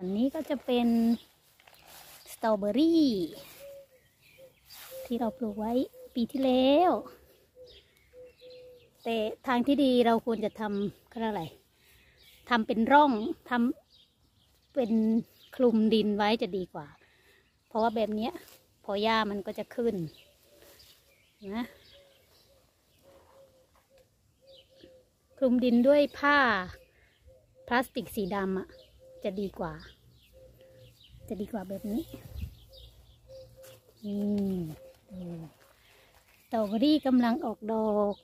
อันนี้ก็จะเป็นสตรอเบอรี่ที่เราปลูกไว้ปีที่แล้ว แต่ทางที่ดีเราควรจะทำเขาเรียกอะไรทำเป็นร่องทำเป็นคลุมดินไว้จะดีกว่า เพราะว่าแบบนี้พอหญ้ามันก็จะขึ้นนะคลุมดินด้วยผ้าพลาสติกสีดำอะ จะดีกว่า จะดีกว่าแบบนี้นี่ตอเบรี่กำลังออกดอก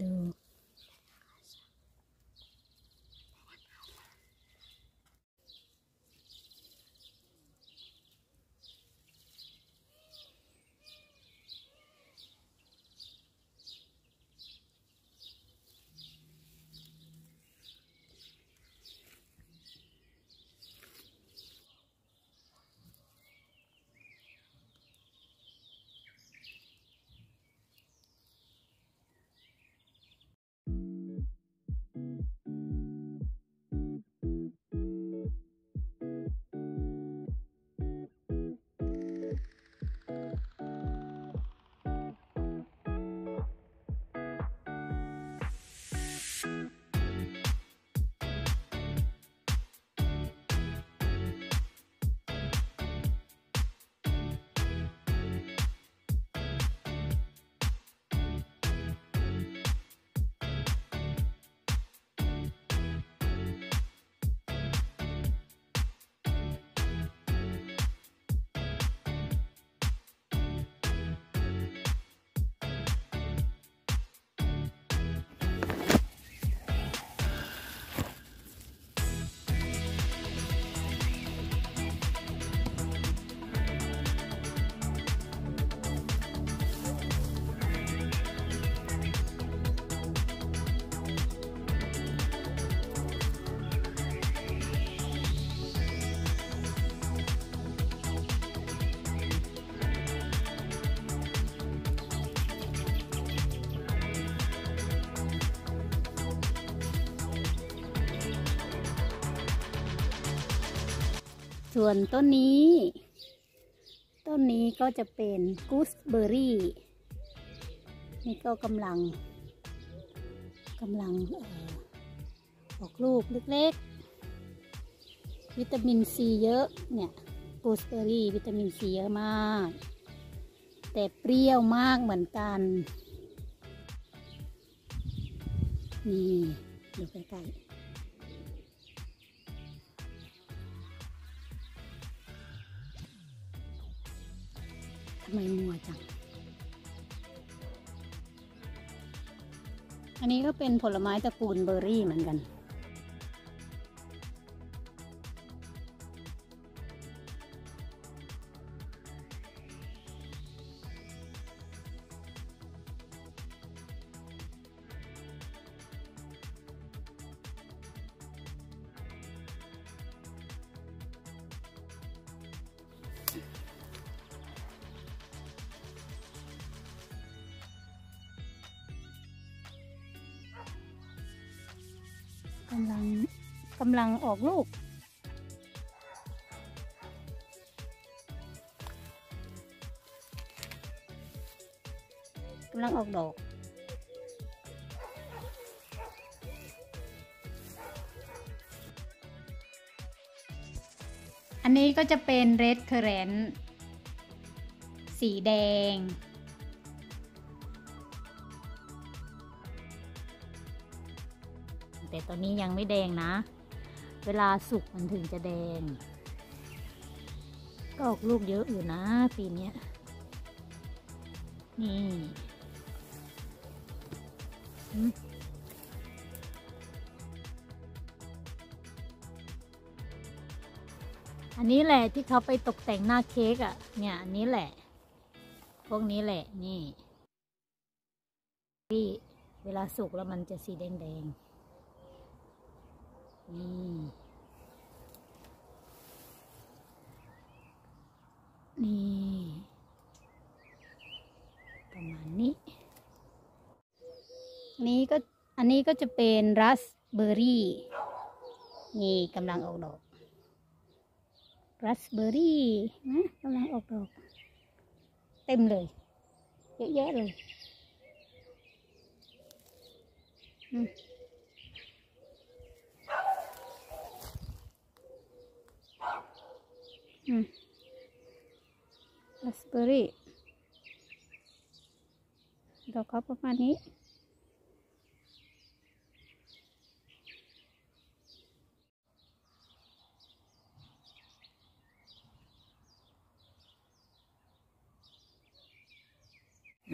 ดู ส่วนต้นนี้ ต้นนี้ก็จะเป็นกูสเบอร์รี่ นี่ก็กำลังกำลังออกลูกเล็กๆ วิตามินซีเยอะเนี่ยกูสเบอร์รี่วิตามินซีเยอะมาก แต่เปรี้ยวมากเหมือนกันนี่ดูใกล้ๆ ไมมัวจัง อันนี้ก็เป็นผลไม้ตระกูลเบอร์รี่เหมือนกัน กำลังกำลังออกลูก กำลังออกดอกอันนี้ก็จะเป็นเรดเคอร์เรนสีแดง แต่ตอนนี้ยังไม่แดงนะ เวลาสุกมันถึงจะแดง ก็ออกลูกเยอะอยู่นะ ปีนี้นี่อันนี้แหละที่เขาไปตกแต่งหน้าเค้กอะ่ะ เนี่ยอันนี้แหละ พวกนี้แหละนี่ที่เวลาสุกแล้วมันจะสีแดงๆ นี่ ประมาณนี้ นี้ก็อันนี้ก็จะเป็นรัสเบอร์รี่ นี่กำลังออกดอก รัสเบอร์รี่นะกำลังออกดอก เต็มเลย เยอะแยะเลย อืมืมราสเบอร์รี่ ดอกเขาประมาณนี้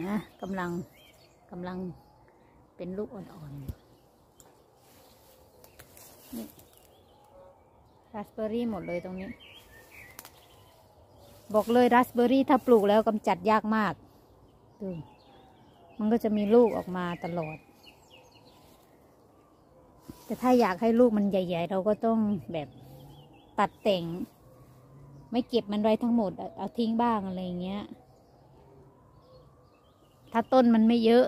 นะกำลังกำลังเป็นลูกอ่อนๆนี่ราสเบอร์รี่หมดเลยตรงนี้ บอกเลยราสเบอร์รี่ถ้าปลูกแล้วกำจัดยากมากดูมันก็จะมีลูกออกมาตลอด แต่ถ้าอยากให้ลูกมันใหญ่ ๆ เราก็ต้องแบบตัดแต่ง ไม่เก็บมันไว้ทั้งหมด เอาทิ้งบ้างอะไรเงี้ย ถ้าต้นมันไม่เยอะ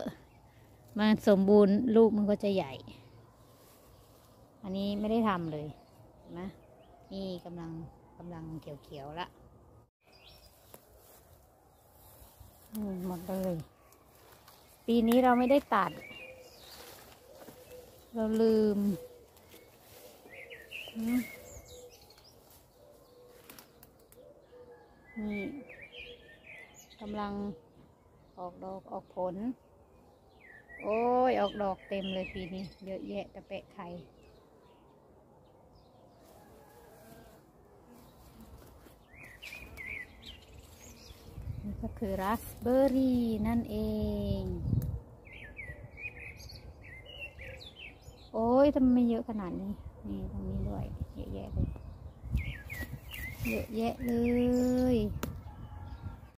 มันสมบูรณ์ลูกมันก็จะใหญ่ อันนี้ไม่ได้ทำเลยนไหมนี่กำลังกำลังเขียวๆละอืม หมดเลย ปีนี้เราไม่ได้ตัด เราลืม นี่กำลังออกดอกออกผล โอ้ย ออกดอกเต็มเลยปีนี้ เยอะแยะตะเปะไข่ นี่ก็คือราสเบอร์รี่นั่นเอง โอ้ยทำไมเยอะขนาดนี้ นี่ตรงนี้ด้วย เยอะแยะเลย เยอะแยะเลย